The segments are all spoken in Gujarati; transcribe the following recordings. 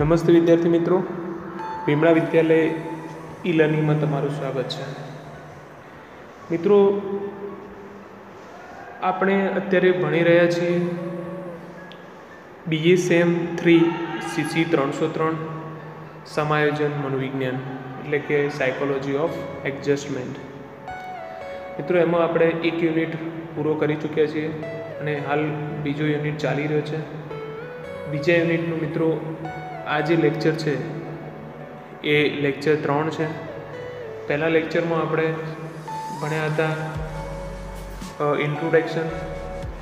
નમસ્તે વિદ્યાર્થી મિત્રો. ભીમડા વિદ્યાલય ઈ લર્નિંગમાં તમારું સ્વાગત છે. મિત્રો, આપણે અત્યારે ભણી રહ્યા છીએ બીએસએમ થ્રી સીસી ત્રણસો ત્રણ, સમાયોજન મનોવિજ્ઞાન, એટલે કે સાયકોલોજી ઓફ એડજસ્ટમેન્ટ મિત્રો, એમાં આપણે એક યુનિટ પૂરો કરી ચૂક્યા છીએ અને હાલ બીજો યુનિટ ચાલી રહ્યો છે. બીજા યુનિટનું મિત્રો આ જે લેક્ચર છે, એ લેક્ચર ત્રણ છે. પહેલાં લેક્ચરમાં આપણે ભણ્યા હતા ઇન્ટ્રોડક્શન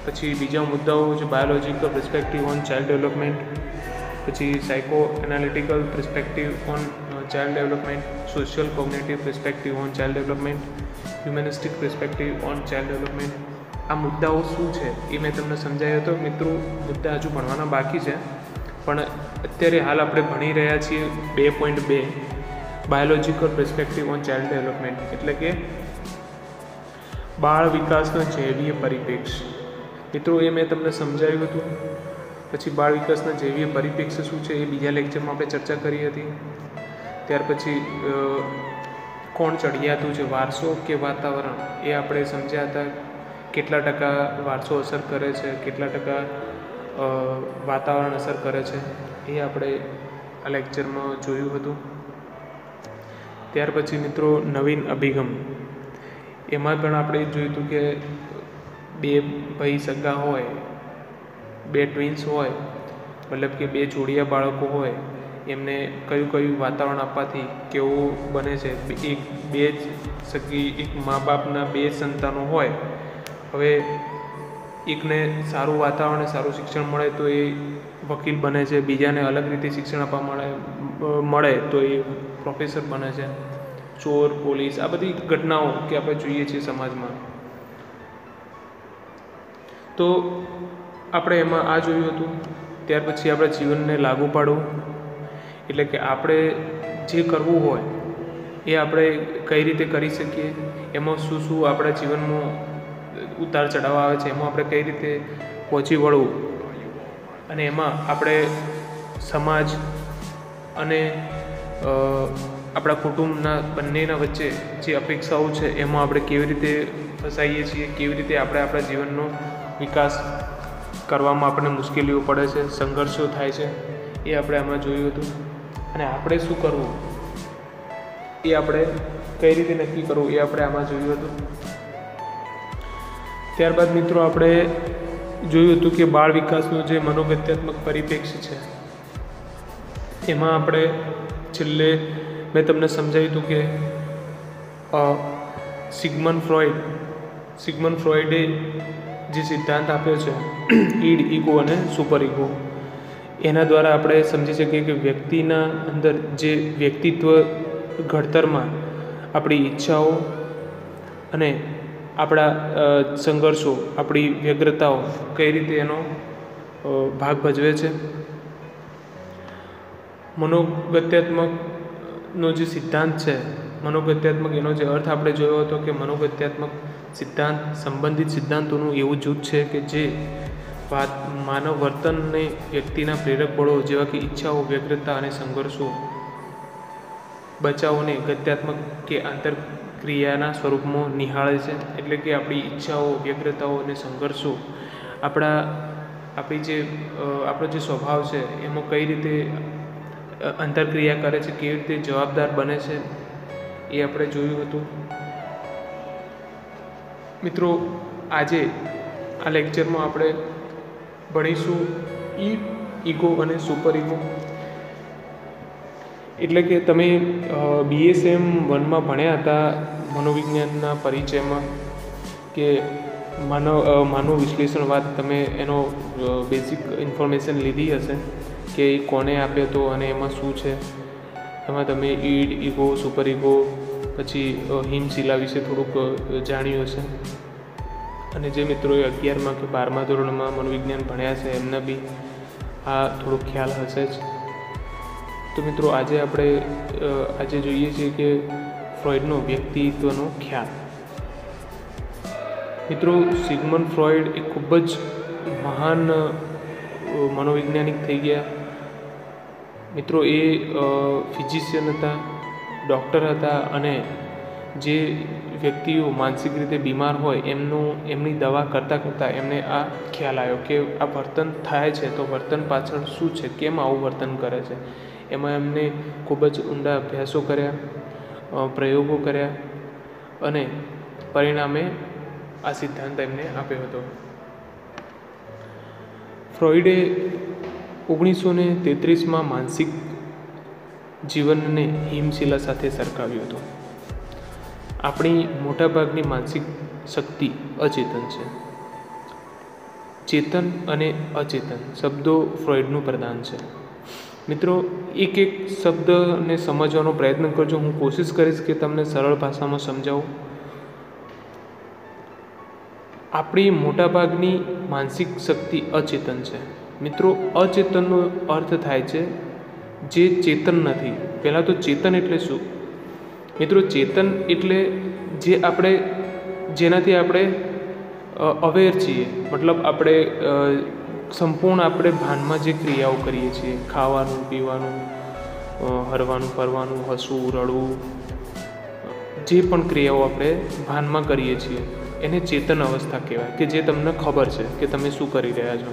પછી બીજા મુદ્દાઓ જે biological perspective on child development પછી psycho analytical perspective on child development social cognitive perspective on child development humanistic perspective on child development આ મુદ્દાઓ શું છે, એ મેં તમને સમજાવ્યો હતો. મિત્રો, મુદ્દા હજુ ભણવાના બાકી છે. પણ અત્યારે હાલ આપણે ભણી રહ્યા છીએ બે પોઈન્ટ બે biological perspective on child development એટલે કે બાળ વિકાસનો જૈવીય પરિપ્રેક્ષ મિત્રો, એ મેં તમને સમજાવ્યું હતું. પછી બાળ વિકાસના જૈવીય પરિપ્રેક્ષ શું છે એ બીજા લેક્ચરમાં આપણે ચર્ચા કરી હતી. ત્યાર પછી કોણ ચડિયાતું છે વારસો કે વાતાવરણ એ આપણે સમજ્યા હતા. કેટલા ટકા વારસો અસર કરે છે, કેટલા ટકા વાતાવરણ અસર કરે છે એ આપણે આ લેક્ચરમાં જોયું હતું. ત્યાર પછી મિત્રો નવીન અભિગમ. એમાં પણ આપણે જોયું હતું કે બે ભાઈ સગા હોય, બે ટ્વિન્સ હોય, મતલબ કે બે જોડિયા બાળકો હોય, એમને કયું કયું વાતાવરણ આપવાથી કેવું બને છે? એક, બે જ સગી, એક મા બાપના બે સંતાનો હોય. હવે એકને સારું વાતાવરણ, સારું શિક્ષણ મળે તો એ વકીલ બને છે. બીજાને અલગ રીતે શિક્ષણ આપવા મળે મળે તો એ પ્રોફેસર બને છે. ચોર, પોલીસ, આ બધી ઘટનાઓ કે આપણે જોઈએ છીએ સમાજમાં. તો આપણે એમાં આ જોયું હતું. ત્યાર પછી આપણે જીવનને લાગુ પાડવું. એટલે કે આપણે જે કરવું હોય એ આપણે કઈ રીતે કરી શકીએ? એમાં શું શું આપણા જીવનમાં ઉતાર ચઢાવ આવે છે, એમાં આપણે કઈ રીતે પહોંચી વળવું? અને એમાં આપણે સમાજ અને આપણા કુટુંબના બંનેના વચ્ચે જે અપેક્ષાઓ છે, એમાં આપણે કેવી રીતે ફસાઈએ છીએ, કેવી રીતે આપણે આપણા જીવનનો વિકાસ કરવામાં આપણને મુશ્કેલીઓ પડે છે, સંઘર્ષો થાય છે, એ આપણે આમાં જોયું હતું. અને આપણે શું કરવું? એ આપણે કઈ રીતે નક્કી કરવું? એ આપણે આમાં જોયું હતું. ત્યારબાદ મિત્રો આપણે જોયું હતું કે બાળ વિકાસનો જે મનોગત્યાત્મક પરિપ્રેક્ષ્ય છે, એમાં આપણે છેલ્લે મેં તમને સમજાવ્યું હતું કે સિગમન ફ્રોઈડ સિગમન ફ્રોઈડે જે સિદ્ધાંત આપ્યો છે, ઈડ ઈગો અને સુપર ઈગો, એના દ્વારા આપણે સમજી શકીએ કે વ્યક્તિના અંદર જે વ્યક્તિત્વ ઘડતરમાં આપણી ઈચ્છાઓ અને આપણા સંઘર્ષો, આપણી વ્યગ્રતાઓ કઈ રીતે એનો ભાગ ભજવે છે? મનોગત્યાત્મકનો જે સિદ્ધાંત છે, મનોગત્યાત્મક એનો જે અર્થ આપણે જોયો હતો કે મનોગત્યાત્મક સિદ્ધાંત, સંબંધિત સિદ્ધાંતોનું એવું જૂથ છે કે જે વાત, માનવ વર્તનને વ્યક્તિના પ્રેરક બળો જેવા કે ઈચ્છાઓ, વ્યગ્રતા અને સંઘર્ષો, બચાવોને ગત્યાત્મક કે આંતરક્રિયાના સ્વરૂપમાં નિહાળે છે. એટલે કે આપણી ઈચ્છાઓ, વ્યગ્રતાઓ અને સંઘર્ષો આપણા, આપણી જે આપણો જે સ્વભાવ છે, એમાં કઈ રીતે અંતરક્રિયા કરે છે, કેવી રીતે જવાબદાર બને છે, એ આપણે જોયું હતું. મિત્રો, આજે આ લેક્ચરમાં આપણે ભણીશું ઈ, ઈગો અને સુપર ઈગો. એટલે કે તમે બીએસએમ વનમાં ભણ્યા હતા મનોવિજ્ઞાનના પરિચયમાં કે માનવ માનવ વિશ્લેષણ વાત તમે એનો બેઝિક ઇન્ફોર્મેશન લીધી હશે કે એ કોને આપ્યો હતો અને એમાં શું છે? એમાં તમે ઈડ ઇગો સુપર ઇગો પછી હિમશિલા વિશે થોડુંક જાણ્યું હશે. અને જે મિત્રોએ અગિયારમાં કે બારમા ધોરણમાં મનોવિજ્ઞાન ભણ્યા છે એમને બી આ થોડોક ખ્યાલ હશે જ. તો મિત્રો આજે આપણે આજે જોઈએ છીએ કે ફ્રોઈડનો વ્યક્તિત્વનો ખ્યાલ. મિત્રો, સિગમન ફ્રોઈડ એ ખૂબ જ મહાન મનોવૈજ્ઞાનિક થઈ ગયા. મિત્રો, એ ફિઝિશિયન હતા, ડૉક્ટર હતા અને જે વ્યક્તિઓ માનસિક રીતે બીમાર હોય એમનું, એમની દવા કરતાં કરતાં એમને આ ખ્યાલ આવ્યો કે આ વર્તન થાય છે તો વર્તન પાછળ શું છે? કેમ આવું વર્તન કરે છે? એમાં એમને ખૂબ જ ઊંડા અભ્યાસો કર્યા. પ્રયોગો કર્યા અને પરિણામે આ સિદ્ધાંત એમને આપ્યો હતો. ફ્રોઈડે ઓગણીસો ને તેત્રીસમાં માનસિક જીવનને હિમશિલા સાથે સરખાવ્યું હતું. આપણી મોટાભાગની માનસિક શક્તિ અચેતન છે. ચેતન અને અચેતન શબ્દો ફ્રોઈડનું પ્રદાન છે. મિત્રો, એક એક શબ્દને સમજવાનો પ્રયત્ન કરજો. હું કોશિશ કરીશ કે તમને સરળ ભાષામાં સમજાવું. આપણી મોટાભાગની માનસિક શક્તિ અચેતન છે. મિત્રો, અચેતનનો અર્થ થાય છે જે ચેતન નથી. પહેલાં તો ચેતન એટલે શું? મિત્રો, ચેતન એટલે જે આપણે, જેનાથી આપણે અવેર છીએ. મતલબ આપણે સંપૂર્ણ આપણે ભાનમાં જે ક્રિયાઓ કરીએ છીએ, ખાવાનું, પીવાનું હરવાનું, ફરવાનું, હસવું, રડવું, જે પણ ક્રિયાઓ આપણે ભાનમાં કરીએ છીએ, એને ચેતન અવસ્થા કહેવાય, કે જે તમને ખબર છે કે તમે શું કરી રહ્યા છો.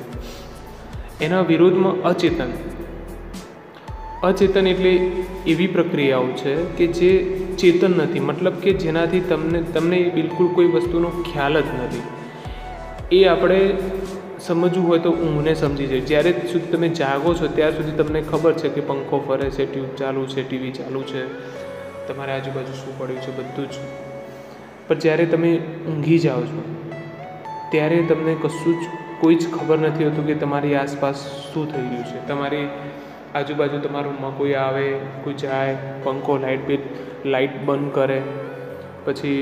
એના વિરોધમાં અચેતન. અચેતન એટલે એવી પ્રક્રિયાઓ છે કે જે ચેતન નથી, મતલબ કે જેનાથી તમને તમને બિલકુલ કોઈ વસ્તુનો ખ્યાલ જ નથી. એ આપણે સમજવું હોય તો ઊંઘને સમજી જાય જ્યારે સુધી તમે જાગો છો ત્યાર સુધી તમને ખબર છે કે પંખો ફરે છે, ટ્યુબ ચાલુ છે, ટીવી ચાલુ છે, તમારે આજુબાજુ શું પડ્યું છે, બધું જ. પણ જ્યારે તમે ઊંઘી જાઓ છો, ત્યારે તમને કશું જ, કોઈ જ ખબર નથી હોતું કે તમારી આસપાસ શું થઈ રહ્યું છે. તમારી આજુબાજુ તમારા રૂમમાં કોઈ આવે, કોઈ જાય, પંખો લાઇટ બી લાઇટ બંધ કરે, પછી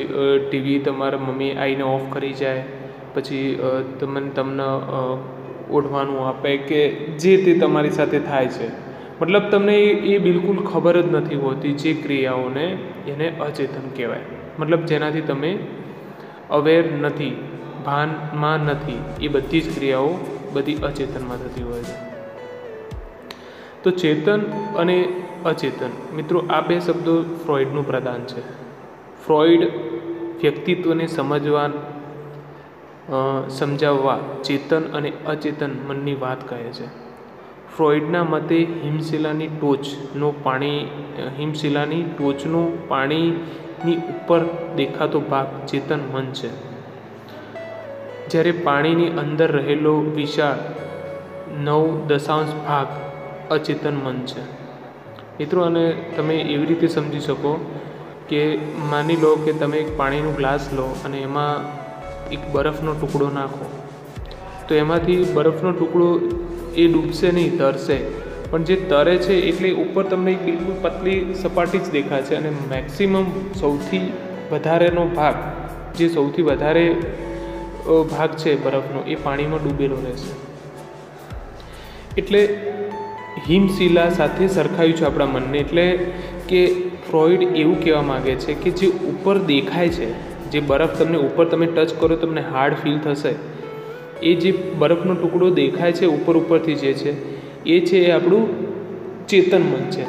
ટીવી તમારા મમ્મી આવીને ઓફ કરી જાય પછી તમને તમને ઓઢવાનું આપે કે જે તે તમારી સાથે થાય છે. મતલબ તમને એ બિલકુલ ખબર જ નથી હોતી જે ક્રિયાઓને એને અચેતન કહેવાય. મતલબ જેનાથી તમે અવેર નથી, ભાનમાં નથી, એ બધી જ ક્રિયાઓ બધી અચેતનમાં થતી હોય છે. તો ચેતન અને અચેતન, મિત્રો, આ બે શબ્દો ફ્રોઈડનું પ્રદાન છે. ફ્રોઈડ વ્યક્તિત્વને સમજવા સમજાવવા ચેતન અને અચેતન મનની વાત કહે છે. ફ્રોઈડના મતે હિમશિલાની ટોચનો પાણી હિમશિલાની ટોચનો પાણીની ઉપર દેખાતો ભાગ ચેતન મન છે. જ્યારે પાણીની અંદર રહેલો વિશાળ નવ દશાંશ ભાગ અચેતન મન છે. મિત્રો, અને તમે એવી રીતે સમજી શકો કે માની લો કે તમે એક પાણીનો ગ્લાસ લો અને એમાં એક બરફનો ટુકડો નાખો. તો એમાંથી બરફનો ટુકડો એ ડૂબશે નહીં, તરશે. પણ જે તરે છે એટલે ઉપર તમને બિલકુલ પતલી સપાટી જ દેખાય છે અને મેક્સિમમ સૌથી વધારેનો ભાગ, જે સૌથી વધારે ભાગ છે બરફનો, એ પાણીમાં ડૂબેલો રહેશે. એટલે હિમશિલા સાથે સરખાયું છે આપણા મનને. એટલે કે ફ્રોઈડ એવું કહેવા માગે છે કે જે ઉપર દેખાય છે જે બરફ તમને ઉપર તમે ટચ કરો તમને હાર્ડ ફીલ થશે. એ જે બરફનો ટુકડો દેખાય છે ઉપર ઉપરથી જે છે, એ છે એ આપણું ચેતન મન છે.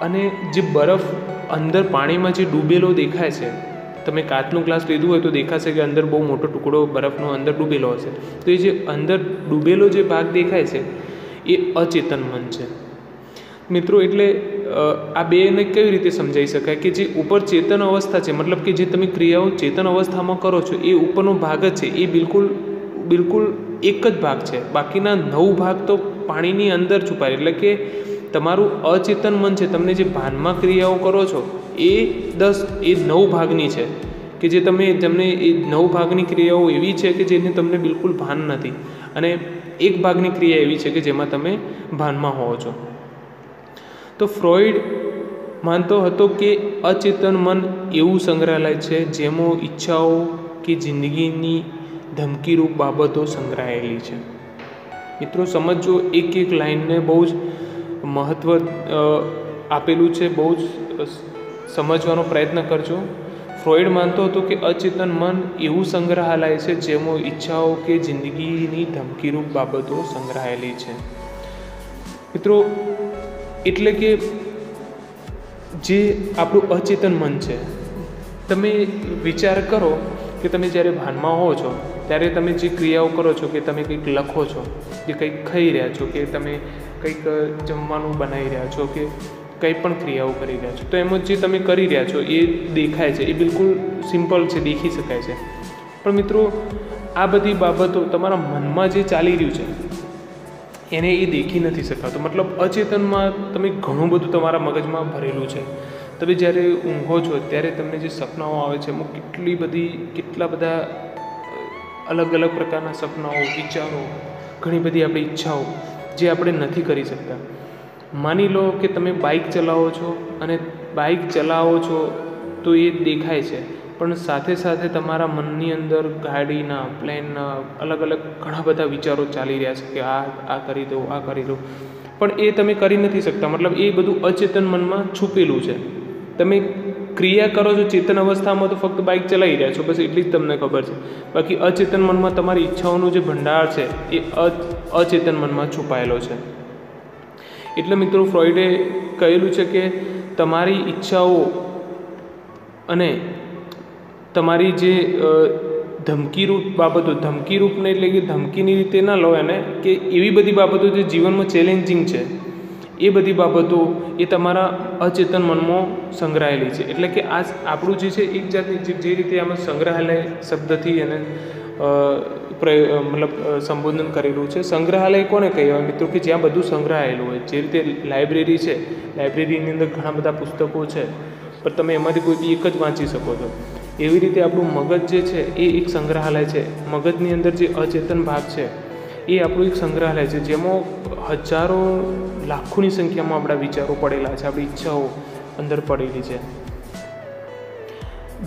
અને જે બરફ અંદર પાણીમાં જે ડૂબેલો દેખાય છે, તમે કાચનું ગ્લાસ લીધું હોય તો દેખાશે કે અંદર બહુ મોટો ટુકડો બરફનો અંદર ડૂબેલો હશે. તો એ જે અંદર ડૂબેલો જે ભાગ દેખાય છે, એ અચેતન મન છે. મિત્રો, એટલે આ બેને કેવી રીતે સમજાવી શકાય કે જે ઉપર ચેતન અવસ્થા છે, મતલબ કે જે તમે ક્રિયાઓ ચેતન અવસ્થામાં કરો છો, એ ઉપરનો ભાગ જ છે, એ બિલકુલ બિલકુલ એક જ ભાગ છે. બાકીના નવ ભાગ તો પાણીની અંદર છુપાય એટલે કે તમારું અચેતન મન છે, તમને જે ભાનમાં ક્રિયાઓ કરો છો, એ દસ, એ નવ ભાગની છે. કે જે તમે, તમને એ નવ ભાગની ક્રિયાઓ એવી છે કે જેને તમને બિલકુલ ભાન નથી. અને એક ભાગની ક્રિયા એવી છે કે જેમાં તમે ભાનમાં હોવો છો. તો ફ્રોઈડ માનતો હતો કે અચેતન મન એવું સંગ્રહાલય છે જેમાં ઈચ્છાઓ કે જિંદગીની ધમકીરૂપ બાબતો સંગ્રહાયેલી છે. મિત્રો, સમજો, એક એક લાઈનને બહુ જ મહત્ત્વ આપેલું છે. બહુ જ સમજવાનો પ્રયત્ન કરજો. ફ્રોઈડ માનતો હતો કે અચેતન મન એવું સંગ્રહાલય છે જેમાં ઈચ્છાઓ કે જિંદગીની ધમકીરૂપ બાબતો સંગ્રહાયેલી છે. મિત્રો એટલે કે જે આપણું અચેતન મન છે, તમે વિચાર કરો કે તમે જ્યારે ભાનમાં હો છો, ત્યારે તમે જે ક્રિયાઓ કરો છો કે તમે કંઈક લખો છો, કે કંઈક ખાઈ રહ્યા છો, કે તમે કંઈક જમવાનું બનાવી રહ્યા છો, કે કંઈ પણ ક્રિયાઓ કરી રહ્યા છો, તો એમાં જે તમે કરી રહ્યા છો એ દેખાય છે, એ બિલકુલ સિમ્પલ છે, દેખી શકાય છે. પણ મિત્રો, આ બધી બાબતો તમારા મનમાં જે ચાલી રહ્યું છે એને એ દેખી નથી શકાતો. મતલબ અચેતનમાં તમે ઘણું બધું તમારા મગજમાં ભરેલું છે. તમે જ્યારે ઊંઘો છો, ત્યારે તમને જે સપનાઓ આવે છે, એમાં કેટલી બધી, કેટલા બધા અલગ અલગ પ્રકારના સપનાઓ, વિચારો, ઘણી બધી આપણી ઈચ્છાઓ જે આપણે નથી કરી શકતા. માની લો કે તમે બાઇક ચલાવો છો અને બાઇક ચલાવો છો તો એ દેખાય છે. પણ સાથે સાથે તમારા મનની અંદર ગાડીના, પ્લેનના અલગ અલગ ઘણા બધા વિચારો ચાલી રહ્યા છે કે આ આ કરી દઉં, આ કરી દઉં. પણ એ તમે કરી નથી શકતા. મતલબ એ બધું અચેતન મનમાં છુપેલું છે. તમે ક્રિયા કરો છો ચેતન અવસ્થામાં તો ફક્ત બાઇક ચલાવી રહ્યા છો. બસ એટલી જ તમને ખબર છે. બાકી અચેતન મનમાં તમારી ઈચ્છાઓનો જે ભંડાર છે, એ અચેતન મનમાં છુપાયેલો છે. એટલે મિત્રો ફ્રોઈડે કહેલું છે કે તમારી ઈચ્છાઓ અને તમારી જે ધમકીરૂપ બાબતો, ધમકીરૂપને એટલે કે ધમકીની રીતે ના લો એને, કે એવી બધી બાબતો જે જીવનમાં ચેલેન્જિંગ છે, એ બધી બાબતો એ તમારા અચેતન મનમાં સંગ્રહાયેલી છે. એટલે કે આ આપણું જે છે એક જાતની જે રીતે આમાં સંગ્રહાલય શબ્દથી એને મતલબ સંબોધન કરેલું છે. સંગ્રહાલય કોને કહેવાય મિત્રો કે જ્યાં બધું સંગ્રહાયેલું હોય. જે રીતે લાઇબ્રેરી છે, લાઇબ્રેરીની અંદર ઘણા બધા પુસ્તકો છે, પણ તમે એમાંથી કોઈ બી એક જ વાંચી શકો છો. એવી રીતે આપણું મગજ જે છે એ એક સંગ્રહાલય છે. મગજની અંદર જે અચેતન ભાગ છે, એ આપણું એક સંગ્રહાલય છે. જેમાં હજારો, લાખોની સંખ્યામાં આપણા વિચારો પડેલા છે, આપણી ઈચ્છાઓ અંદર પડેલી છે.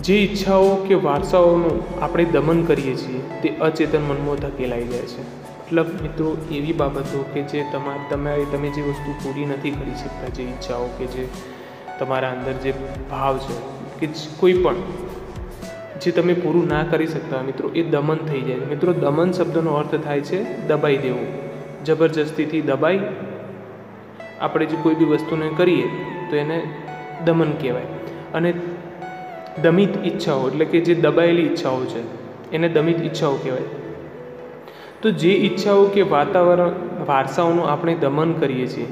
જે ઈચ્છાઓ કે વારસાઓનું આપણે દમન કરીએ છીએ, તે અચેતન મનમાં ધકેલાઈ જાય છે. મતલબ મિત્રો, એવી બાબતો કે જે તમારે તમે તમે જે વસ્તુ પૂરી નથી કરી શકતા, જે ઈચ્છાઓ કે જે તમારા અંદર જે ભાવ છે, કે કોઈ પણ જે તમે પૂરું ના કરી શકતા મિત્રો, એ દમન થઈ જાય. મિત્રો, દમન શબ્દનો અર્થ થાય છે દબાઈ દેવું. જબરજસ્તીથી દબાઈ આપણે જે કોઈ બી વસ્તુને કરીએ, તો એને દમન કહેવાય. અને દમિત ઈચ્છાઓ, એટલે કે જે દબાયેલી ઈચ્છાઓ છે, એને દમિત ઈચ્છાઓ કહેવાય. તો જે ઈચ્છાઓ કે વાતાવરણ, વારસાઓનું આપણે દમન કરીએ છીએ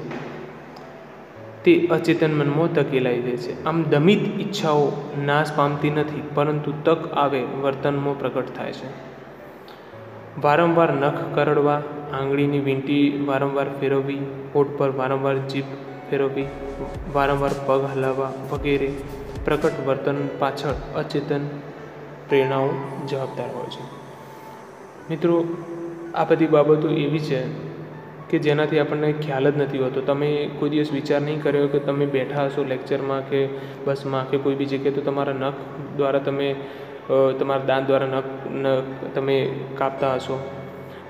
તે અચેતન મનમાં તકે લાવી દે છે. આમ દમિત ઈચ્છાઓ નાશ પામતી નથી, પરંતુ તક આવે, વર્તનમાં પ્રગટ થાય છે. વારંવાર નખ કરડવા, આંગળીની વીંટી વારંવાર ફેરવવી હોઠ પર વારંવાર જીભ ફેરવવી, વારંવાર પગ હલાવવા વગેરે પ્રકટ વર્તન પાછળ અચેતન પ્રેરણાઓ જવાબદાર હોય છે. મિત્રો, આ બધી બાબતો એવી છે કે જેનાથી આપણને ખ્યાલ જ નથી હોતો. તમે કોઈ દિવસ વિચાર નહીં કર્યો કે તમે બેઠા હશો લેક્ચરમાં કે બસમાં કે કોઈ બી જગ્યાએ, તો તમારા નખ દ્વારા તમે તમારા દાંત દ્વારા નખ નખ તમે કાપતા હશો.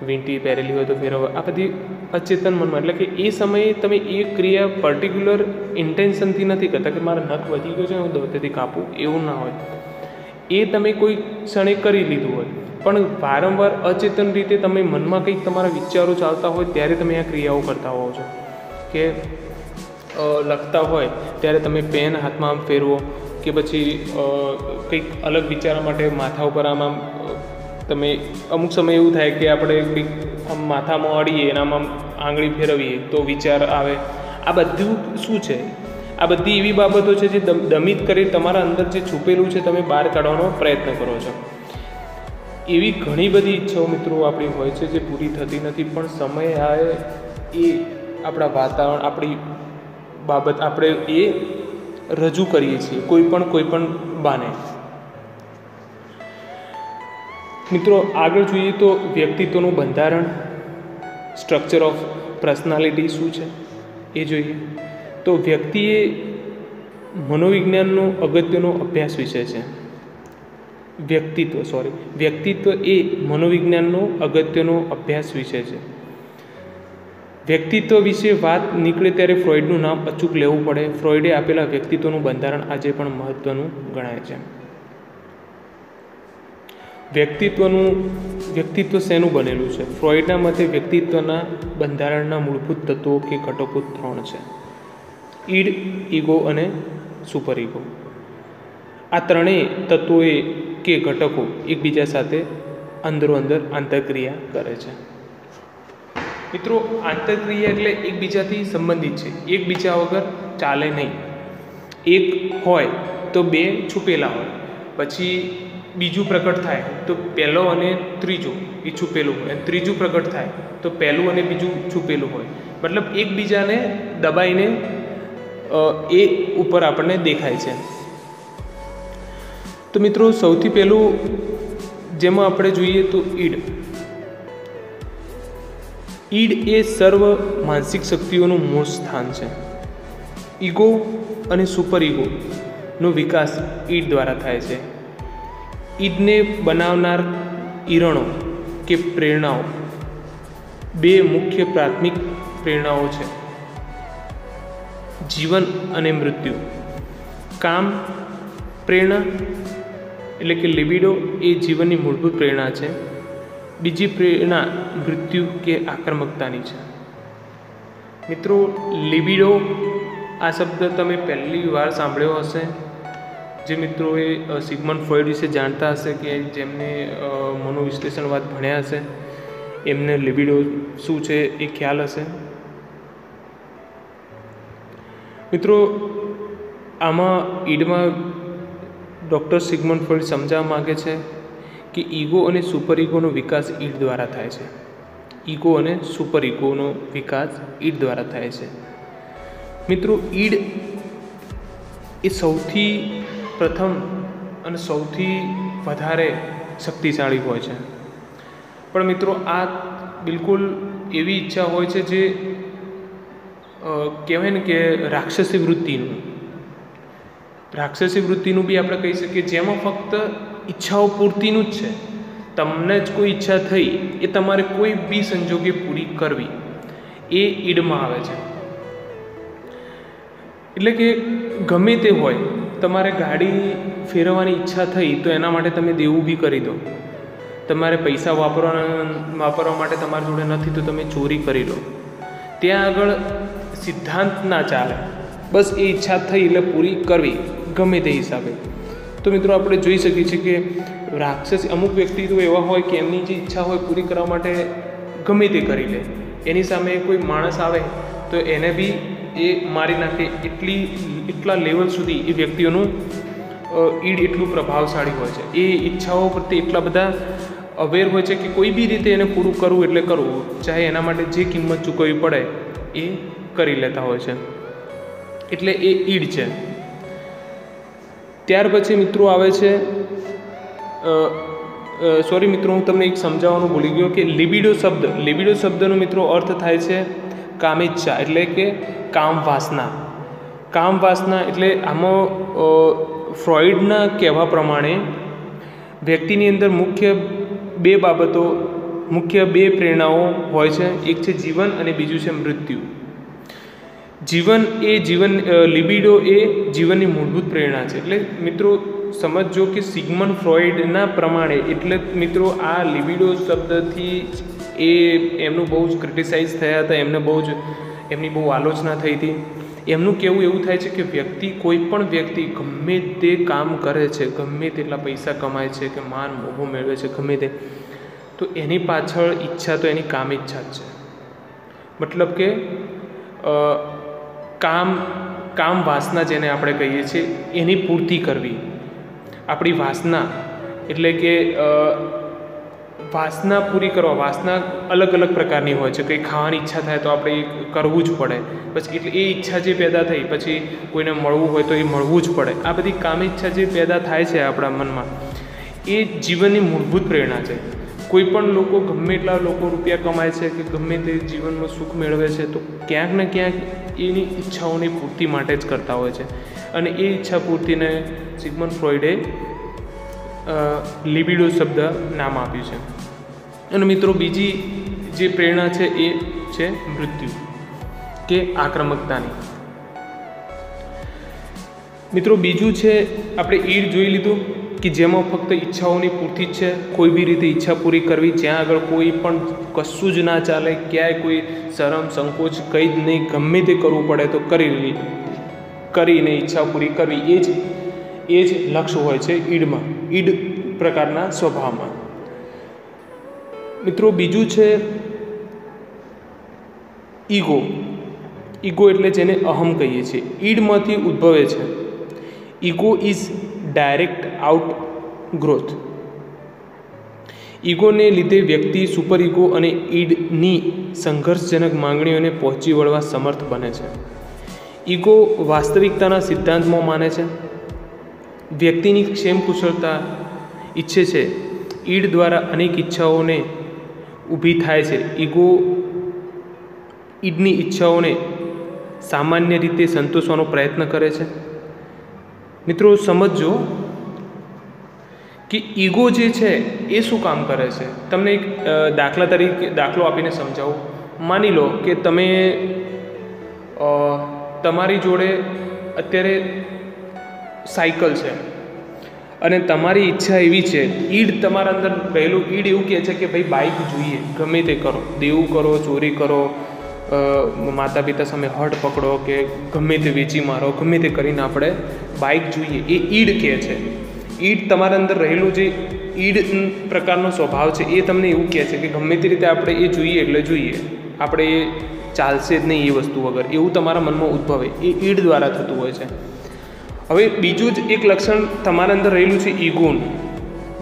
વીંટી પહેરેલી હોય તો ફેરવવા. આ બધી અચેતન મનમાં. એટલે કે એ સમયે તમે એ ક્રિયા પર્ટિક્યુલર ઇન્ટેન્શનથી નથી કરતા કે મારા નખ વધી ગયો છે, હું દોતેથી કાપું. એવું ના હોય. એ તમે કોઈ ક્ષણે કરી લીધું હોય. પણ વારંવાર અચેતન રીતે તમે મનમાં કંઈક તમારા વિચારો ચાલતા હોય ત્યારે તમે આ ક્રિયાઓ કરતા હોવ છો. કે લખતા હોય ત્યારે તમે પેન હાથમાં આમ ફેરવો કે પછી કંઈક અલગ વિચારવા માટે માથા ઉપર આમ આમ તમે, અમુક સમય એવું થાય કે આપણે કંઈક આમ માથામાં અડીએ એનામાં આંગળી ફેરવીએ તો વિચાર આવે. આ બધું શું છે? આ બધી એવી બાબતો છે જે દમિત કરી તમારા અંદર જે છુપેલું છે તમે બહાર કાઢવાનો પ્રયત્ન કરો છો. એવી ઘણી બધી ઈચ્છાઓ મિત્રો આપણી હોય છે જે પૂરી થતી નથી, પણ સમય આવે એ આપણા વાતાવરણ, આપણી બાબત આપણે એ રજૂ કરીએ છીએ, કોઈ પણ કોઈ પણ બાને. મિત્રો, આગળ જોઈએ તો વ્યક્તિત્વનું બંધારણ સ્ટ્રક્ચર ઓફ પર્સનાલિટી શું છે એ જોઈએ. તો વ્યક્તિએ મનોવિજ્ઞાનનો અગત્યનો અભ્યાસ વિષય છે. વ્યક્તિત્વ સોરી વ્યક્તિત્વ એ મનોવિજ્ઞાનનો અગત્યનો અભ્યાસ વિષય છે. વ્યક્તિત્વ વિશે વાત નીકળે ત્યારે ફ્રોઇડનું નામ અચૂક લેવું પડે. ફ્રોઇડે આપેલા વ્યક્તિત્વનું બંધારણ આજે પણ મહત્ત્વનું ગણાય છે. વ્યક્તિત્વનું, વ્યક્તિત્વ શેનું બનેલું છે? ફ્રોઇડના મતે વ્યક્તિત્વના બંધારણના મૂળભૂત તત્વો કે ઘટકો ત્રણ છે. ઈડ, ઈગો અને સુપર ઈગો. આ ત્રણેય તત્વોએ કે ઘટકો એકબીજા સાથે અંદરો અંદર આંતરક્રિયા કરે છે. મિત્રો, આંતરક્રિયા એટલે એકબીજાથી સંબંધિત છે. એકબીજા વગર ચાલે નહીં. એક હોય તો બે છુપેલા હોય. પછી બીજું પ્રકટ થાય તો પહેલો અને ત્રીજો એ છુપેલું હોય. ત્રીજું પ્રકટ થાય તો પહેલું અને બીજું છુપેલું હોય. મતલબ એકબીજાને દબાઈને એ ઉપર આપણને દેખાય છે. તો મિત્રો, સૌથી પહેલું જેમાં આપણે જોઈએ તો ઈડ. ઈડ એ સર્વ માનસિક શક્તિઓનું મૂળ સ્થાન છે. ઈગો અને સુપર ઈગોનો વિકાસ ઈડ દ્વારા થાય છે. ઈદને બનાવનાર ઈરણો કે પ્રેરણાઓ બે મુખ્ય પ્રાથમિક પ્રેરણાઓ છે. જીવન અને મૃત્યુ. કામ, પ્રેરણા એટલે કે લિબિડો એ જીવનની મૂળભૂત પ્રેરણા છે. બીજી પ્રેરણા મૃત્યુ કે આક્રમકતાની છે. મિત્રો, લિબિડો આ શબ્દ તમે પહેલી વાર સાંભળ્યો હશે. જે મિત્રો એ સિગમન ફ્રોઈડ વિશે જાણતા હશે કે જેમને મનોવિશ્લેષણવાદ ભણ્યા હશે, એમને લિબિડો શું છે એ ખ્યાલ હશે. મિત્રો, આમાં ઈડમાં ડૉક્ટર સિગમન ફ્રોઈડ સમજાવવા માગે છે કે ઈગો અને સુપર ઈગોનો વિકાસ ઈડ દ્વારા થાય છે. ઈગો અને સુપર ઈગોનો વિકાસ ઈડ દ્વારા થાય છે. મિત્રો, ઈડ એ સૌથી પ્રથમ અને સૌથી વધારે શક્તિશાળી હોય છે. પણ મિત્રો, આ બિલકુલ એવી ઈચ્છા હોય છે જે કહેવાય ને કે રાક્ષસી વૃત્તિનું રાક્ષસી વૃત્તિનું બી આપણે કહી શકીએ, જેમાં ફક્ત ઈચ્છાઓ પૂરતીનું જ છે. તમને જ કોઈ ઈચ્છા થઈ, એ તમારે કોઈ બી સંજોગે પૂરી કરવી. એ ઈડમાં આવે છે. એટલે કે ગમે તે હોય, તમારે ગાડી ફેરવવાની ઈચ્છા થઈ, તો એના માટે તમે દેવું બી કરી દો. તમારે પૈસા વાપરવા વાપરવા માટે તમારી જોડે નથી, તો તમે ચોરી કરી લો. ત્યાં આગળ સિદ્ધાંત ના ચાલે. બસ એ ઈચ્છા થઈ એટલે પૂરી કરવી. ગમે તે હિસાબે. તો મિત્રો આપણે જોઈ શકીએ છીએ કે રાક્ષસ અમુક વ્યક્તિ તો એવા હોય કે એમની જે ઈચ્છા હોય પૂરી કરવા માટે ગમે તે કરી લે. એની સામે કોઈ માણસ આવે તો એને બી એ મારી નાખે એટલી, એટલા લેવલ સુધી એ વ્યક્તિઓનું ઈડ એટલું પ્રભાવશાળી હોય છે. એ ઈચ્છાઓ પ્રત્યે એટલા બધા અવેર હોય છે કે કોઈ બી રીતે એને પૂરું કરવું એટલે કરવું. ચાહે એના માટે જે કિંમત ચૂકવવી પડે એ કરી લેતા હોય છે. એટલે એ ઈડ છે. ત્યાર પછી મિત્રો આવે છે સોરી મિત્રો, હું તમને એક સમજાવવાનું ભૂલી ગયો કે લિબિડો શબ્દ, લિબિડો શબ્દનો મિત્રો અર્થ થાય છે કામેચ્છા, એટલે કે કામ વાસના. કામ વાસના એટલે આમાં ફ્રોઈડના કહેવા પ્રમાણે વ્યક્તિની અંદર મુખ્ય બે બાબતો, મુખ્ય બે પ્રેરણાઓ હોય છે, એક છે જીવન અને બીજું છે મૃત્યુ. જીવન એ જીવન લિબિડો એ જીવનની મૂળભૂત પ્રેરણા છે. એટલે મિત્રો સમજો કે સિગમન ફ્રોઈડના પ્રમાણે, એટલે મિત્રો આ લિબિડો શબ્દથી એ એમનું બહુ જ ક્રિટિસાઇઝ થયા હતા, એમને બહુ જ, એમની બહુ આલોચના થઈ હતી. એમનું કહેવું એવું થાય છે કે વ્યક્તિ, કોઈ પણ વ્યક્તિ ગમે તે કામ કરે છે, ગમે તેટલા પૈસા કમાય છે, કે માન મોભો મેળવે છે, ગમે તે, તો એની પાછળ ઈચ્છા તો એની કામ ઈચ્છા જ છે. મતલબ કે કામ કામ વાસના જેને આપણે કહીએ છીએ, એની પૂર્તિ કરવી. આપણી વાસના, એટલે કે વાસના પૂરી કરવા, વાસના અલગ અલગ પ્રકારની હોય છે. કંઈ ખાવાની ઈચ્છા થાય તો આપણે એ કરવું જ પડે. પછી એટલે એ ઈચ્છા જે પેદા થઈ, પછી કોઈને મળવું હોય તો એ મળવું જ પડે. આ બધી કામ ઈચ્છા જે પેદા થાય છે આપણા મનમાં, એ જીવનની મૂળભૂત પ્રેરણા છે. કોઈ પણ લોકો ગમે એટલા લોકો રૂપિયા કમાય છે કે ગમે તે જીવનમાં સુખ મેળવે છે, તો ક્યાંક ને ક્યાંક એની ઈચ્છાઓની પૂર્તિ માટે જ કરતા હોય છે. અને એ ઈચ્છા પૂર્તિને સિગમન ફ્રોઈડે લિબિડો શબ્દ નામ આપ્યું છે. અને મિત્રો બીજી જે પ્રેરણા છે એ છે મૃત્યુ કે આક્રમકતાની. મિત્રો બીજું છે, આપણે ઈડ જોઈ લીધું. કે જેમાં ફક્ત ઈચ્છાઓની પૂર્તિ જ છે, કોઈ બી રીતે ઈચ્છા પૂરી કરવી, જ્યાં આગળ કોઈ પણ કશું જ ના ચાલે, ક્યાંય કોઈ શરમ, સંકોચ કંઈ જ નહીં, ગમે તે કરવું પડે તો કરી કરીને ઈચ્છા પૂરી કરવી. એ જ એ જ લક્ષ્ય હોય છે ઈડમાં, ઈડ પ્રકારના સ્વભાવમાં. મિત્રો, બીજું છે ઈગો. ઈગો એટલે જેને અહમ કહીએ છીએ. ઈડમાંથી ઉદ્ભવે છે. Ego is direct out growth. ઈગોને લીધે વ્યક્તિ સુપર ઈગો અને ઈડની સંઘર્ષજનક માંગણીઓને પહોંચી વળવા સમર્થ બને છે. ઈગો વાસ્તવિકતાના સિદ્ધાંતમાં માને છે. વ્યક્તિની ક્ષેમ કુશળતા ઈચ્છે છે. ઈડ દ્વારા અનેક ઈચ્છાઓને ઊભી થાય છે. ઈગો ઈડની ઈચ્છાઓને સામાન્ય રીતે સંતોષવાનો પ્રયત્ન કરે છે. મિત્રો, સમજજો કે ઈગો જે છે, એ શું કામ કરે છે? તમને એક દાખલા તરીકે, દાખલો આપીને સમજાવું. માની લો કે તમે તમારી જોડે અત્યારે સાયકલ છે અને તમારી ઈચ્છા એવી છે, ઈડ તમારા અંદર પહેલું ઈડ એવું કહે છે કે ભાઈ બાઇક જોઈએ, ગમે તે કરો. દેવું કરો, ચોરી કરો માતા પિતા સામે હટ પકડો કે ગમે તે વેચી મારો, ગમે તે કરીને આપણે બાઇક જોઈએ, એ ઈડ કહે છે. ઈડ તમારા અંદર રહેલું જે ઈડ પ્રકારનો સ્વભાવ છે, એ તમને એવું કહે છે કે ગમે તે રીતે આપણે એ જોઈએ એટલે જોઈએ. આપણે એ ચાલશે જ નહીં એ વસ્તુ વગર. એવું તમારા મનમાં ઉદ્ભવે. એ ઈડ દ્વારા થતું હોય છે. હવે બીજું જ એક લક્ષણ તમારા અંદર રહેલું છે ઈગોનું.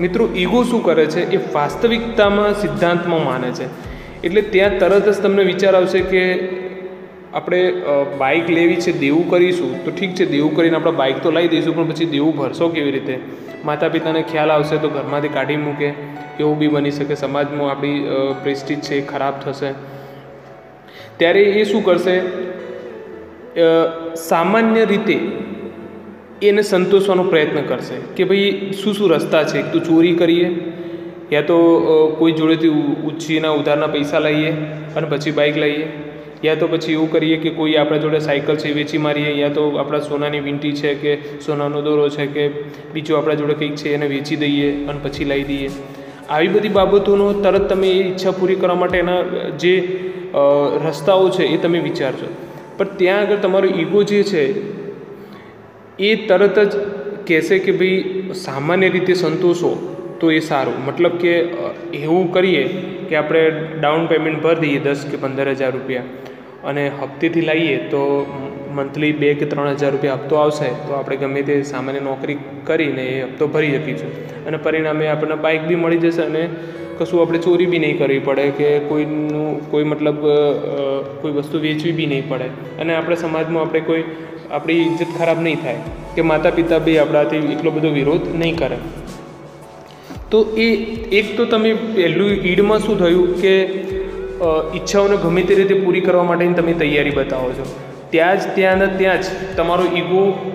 મિત્રો, ઈગો શું કરે છે? એ વાસ્તવિકતામાં સિદ્ધાંતમાં માને છે. એટલે ત્યાં તરત જ તમને વિચાર આવશે કે આપણે બાઇક લેવી છે, દેવું કરીશું, તો ઠીક છે, દેવું કરીને આપણે બાઇક તો લાવી દઈશું, પણ પછી દેવું ભરશો કેવી રીતે? માતા પિતાને ખ્યાલ આવશે તો ઘરમાંથી કાઢી મૂકે, એવું બી બની શકે, સમાજમાં આપણી પ્રેસ્ટીજ છે એ ખરાબ થશે. ત્યારે એ શું કરશે? સામાન્ય રીતે એને સંતોષવાનો પ્રયત્ન કરશે કે ભાઈ શું શું રસ્તા છે? તું ચોરી કરીએ, યા તો કોઈ જોડેથી ઉછીના ઉધારના પૈસા લઈએ અને પછી બાઇક લઈએ. યા તો પછી એવું કરીએ કે કોઈ આપણા જોડે સાયકલ છે વેચી મારીએ, યા તો આપણા સોનાની વીંટી છે કે સોનાનો દોરો છે કે બીજું આપણા જોડે કંઈક છે એને વેચી દઈએ અને પછી લઈ દઈએ. આવી બધી બાબતોનો તરત તમે એ ઈચ્છા પૂરી કરવા માટે એના, જે રસ્તાઓ છે એ તમે વિચારજો. પણ ત્યાં આગળ તમારો ઈગો જે છે, એ તરત જ કહેશે કે ભાઈ સામાન્ય રીતે સંતોષો તો એ સારું. મતલબ કે એવું કરીએ કે આપણે ડાઉન પેમેન્ટ ભરી દઈએ દસ કે પંદર હજાર રૂપિયા. અને હપ્તેથી લાવીએ તો મંથલી બે કે ત્રણ હજાર રૂપિયા હપ્તો આવશે, તો આપણે ગમે તે સામાન્ય નોકરી કરીને એ હપ્તો ભરી શકીશું. અને પરિણામે આપણને બાઇક બી મળી જશે અને કશું આપણે ચોરી બી નહીં કરવી પડે કે કોઈનું, કોઈ મતલબ કોઈ વસ્તુ વેચવી બી નહીં પડે. અને આપણે સમાજમાં આપણે કોઈ, આપણી ઇજ્જત ખરાબ નહીં થાય કે માતા પિતા બી આપણાથી એટલો બધો વિરોધ નહીં કરે. તો એ, એક તો તમે પહેલું ઈડમાં શું થયું કે ઈચ્છાઓને ગમે તે રીતે પૂરી કરવા માટેની તમે તૈયારી બતાવો છો. ત્યાં જ, ત્યાં ને ત્યાં જ તમારો ઈગો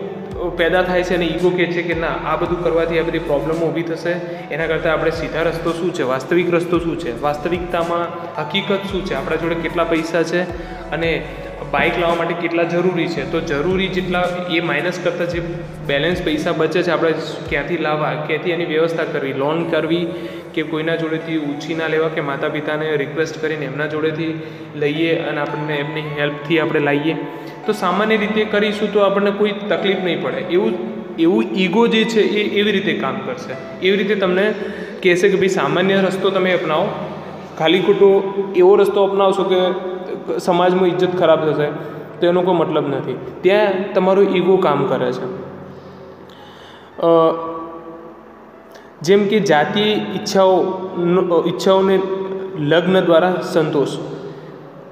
પેદા થાય છે અને ઈગો કહે છે કે ના, આ બધું કરવાથી આ બધી પ્રોબ્લેમો ઊભી થશે. એના કરતાં આપણે સીધા રસ્તો શું છે? વાસ્તવિક રસ્તો શું છે? વાસ્તવિકતામાં હકીકત શું છે? આપણા જોડે કેટલા પૈસા છે? અને બાઇક લાવવા માટે કેટલા જરૂરી છે? તો જરૂરી જેટલા એ માઇનસ કરતાં જે બેલેન્સ પૈસા બચે છે, આપણે ક્યાંથી લાવવા, ક્યાંથી એની વ્યવસ્થા કરવી, લોન કરવી કે કોઈના જોડેથી ઉછી ના લેવા કે માતા પિતાને રિક્વેસ્ટ કરીને એમના જોડેથી લઈએ અને આપણને એમની હેલ્પથી આપણે લાવીએ તો સામાન્ય રીતે કરીશું તો આપણને કોઈ તકલીફ નહીં પડે. એવું એવું ઈગો જે છે એ એવી રીતે કામ કરશે. એવી રીતે તમને કહેશે કે ભાઈ સામાન્ય રસ્તો તમે અપનાવો. ખાલી ખોટો એવો રસ્તો અપનાવશો કે સમાજમાં ઇજ્જત ખરાબ થશે. તો એનો કોઈ મતલબ નથી. ત્યાં તમારું ઈગો કામ કરે છે. જેમ કે જાતિ ઈચ્છાઓ, ઈચ્છાઓને લગ્ન દ્વારા સંતોષ.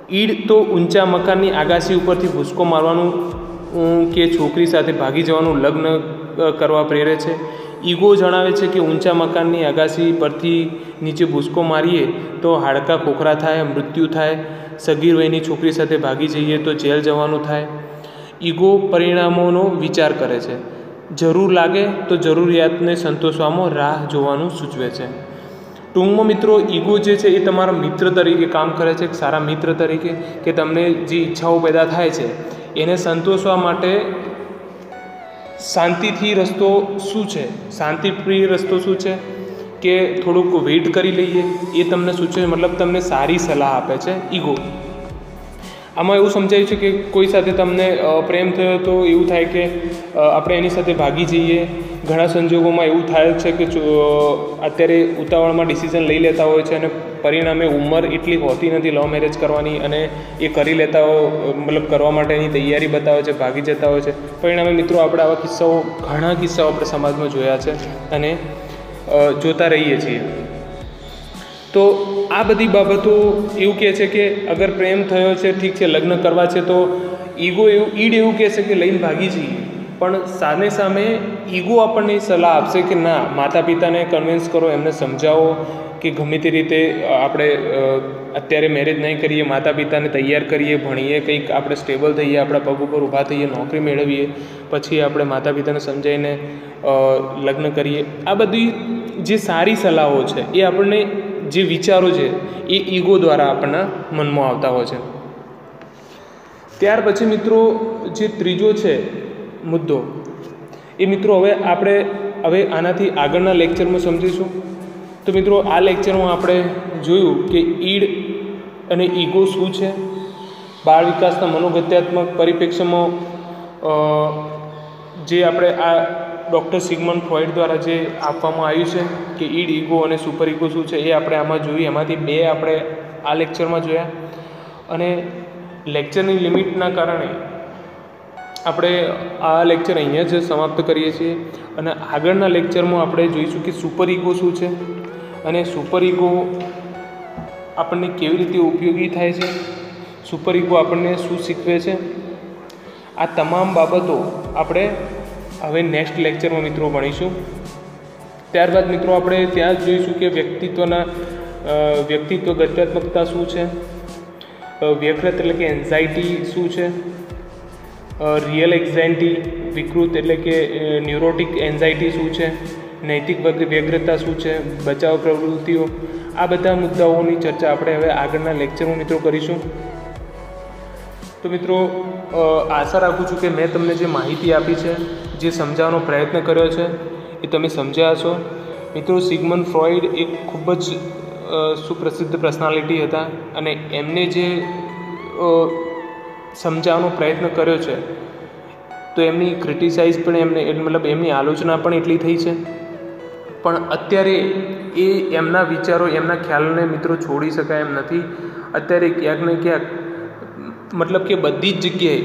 ઈડ તો ઊંચા મકાનની આગાશી ઉપરથી ભૂસકો મારવાનું કે છોકરી સાથે ભાગી જવાનું લગ્ન કરવા પ્રેરે છે. ઈગો જણાવે છે કે ઊંચા મકાનની આગાશી પરથી નીચે ભૂસકો મારીએ તો હાડકાં ખોખરા થાય, મૃત્યુ થાય. સગીર વયની છોકરી સાથે ભાગી જઈએ તો જેલ જવાનું થાય. ઈગો પરિણામોનો વિચાર કરે છે. જરૂર લાગે તો જરૂરિયાતને સંતોષવામાં રાહ જોવાનું સૂચવે છે. ટૂંકમાં મિત્રો, ઈગો જે છે એ તમારા મિત્ર તરીકે કામ કરે છે સારા મિત્ર તરીકે, કે તમને જે ઈચ્છાઓ પેદા થાય છે, એને સંતોષવા માટે શાંતિથી રસ્તો શું છે, શાંતિપ્રિય રસ્તો શું છે, કે થોડુંક વેઇટ કરી લઈએ, એ તમને સૂચવે, મતલબ તમને સારી સલાહ આપે છે, ઈગો. આમાં એવું સમજાયું છે કે કોઈ સાથે તમને પ્રેમ થયો તો એવું થાય કે આપણે એની સાથે ભાગી જઈએ. ઘણા સંજોગોમાં એવું થાય છે કે અત્યારે ઉતાવળમાં ડિસિઝન લઈ લેતા હોય છે અને પરિણામે ઉંમર એટલી હોતી નથી લવ મેરેજ કરવાની અને એ કરી લેતા હોય મતલબ કરવા માટેની તૈયારી બતાવે છે, ભાગી જતા હોય છે. પરિણામે મિત્રો આપણે આવા કિસ્સાઓ, ઘણા કિસ્સાઓ આપણે સમાજમાં જોયા છે અને જોતા રહીએ છીએ. તો આ બધી બાબતો એવું કહે છે કે અગર પ્રેમ થયો છે, ઠીક છે, લગ્ન કરવા છે, તો ઈગો એવું, ઈડ એવું કહે છે કે લઈને ભાગી જઈએ. પણ સામે સામે ઈગો આપણને સલાહ આપશે કે ના માતા પિતાને કન્વિન્સ કરો, એમને સમજાવો કે ગમે તે રીતે આપણે અત્યારે મેરેજ નહીં કરીએ માતા પિતાને તૈયાર કરીએ, ભણીએ, કંઈક આપણે સ્ટેબલ થઈએ, આપણા પગ ઉપર ઊભા થઈએ, નોકરી મેળવીએ, પછી આપણે માતા પિતાને સમજાવીને લગ્ન કરીએ. આ બધી જે સારી સલાહો છે, એ આપણને જે વિચારો છે, એ ઈગો દ્વારા આપણના મનમાં આવતા હોય છે. ત્યાર પછી મિત્રો, જે ત્રીજો છે મુદ્દો, એ મિત્રો હવે આપણે હવે આનાથી આગળના લેક્ચરમાં સમજીશું. તો મિત્રો, આ લેક્ચરમાં આપણે જોયું કે ઈડ અને ઈગો શું છે? બાળ વિકાસના મનોગત્યાત્મક પરિપ્રેક્ષ્યમાં જે આપણે આ ડૉક્ટર સિગમન ફોઇડ દ્વારા જે આપવામાં આવ્યું છે કે ઈડ, ઈગો અને સુપર ઈગો શું છે એ આપણે આમાં જોયું. એમાંથી બે આપણે આ લેક્ચરમાં જોયા. અને લેક્ચરની લિમિટના કારણે આપણે આ લેક્ચર અહીંયા જ સમાપ્ત કરીએ છીએ. અને આગળના લેક્ચરમાં આપણે જોઈશું કે સુપર ઈગો શું છે અને સુપર ઈગો આપણને કેવી રીતે ઉપયોગી થાય છે. સુપર ઈગો આપણને શું શીખવે છે. આ તમામ બાબતો આપણે હવે નેક્સ્ટ લેક્ચરમાં મિત્રો ભણીશું. ત્યારબાદ મિત્રો આપણે ત્યાં જ જોઈશું કે વ્યક્તિત્વના વ્યક્તિત્વ ગત્યાત્મકતા શું છે? અ, એટલે કે એન્ઝાયટી શું છે? રિયલ એન્ઝાયટી વિકૃત એટલે કે ન્યુરોટિક એન્ઝાયટી શું છે? નૈતિક વ્યગ્રતા શું છે? બચાવ પ્રવૃત્તિઓ. આ બધા મુદ્દાઓની ચર્ચા આપણે હવે આગળના લેક્ચરમાં મિત્રો કરીશું. તો મિત્રો આશા રાખું છું કે મેં તમને જે માહિતી આપી છે, જે સમજાવવાનો પ્રયત્ન કર્યો છે, એ તમે સમજ્યા હશો. મિત્રો, સિગમન ફ્રોઈડ એક ખૂબ જ સુપ્રસિદ્ધ પર્સનાલિટી હતા અને એમને જે સમજાવવાનો પ્રયત્ન કર્યો છે, તો એમની ક્રિટિસાઇઝ પણ એમને મતલબ એમની આલોચના પણ એટલી થઈ છે. પણ અત્યારે એ એમના વિચારો, એમના ખ્યાલને મિત્રો છોડી શકાય એમ નથી. અત્યારે ક્યાંક ને ક્યાંક મતલબ કે બધી જ જગ્યાએ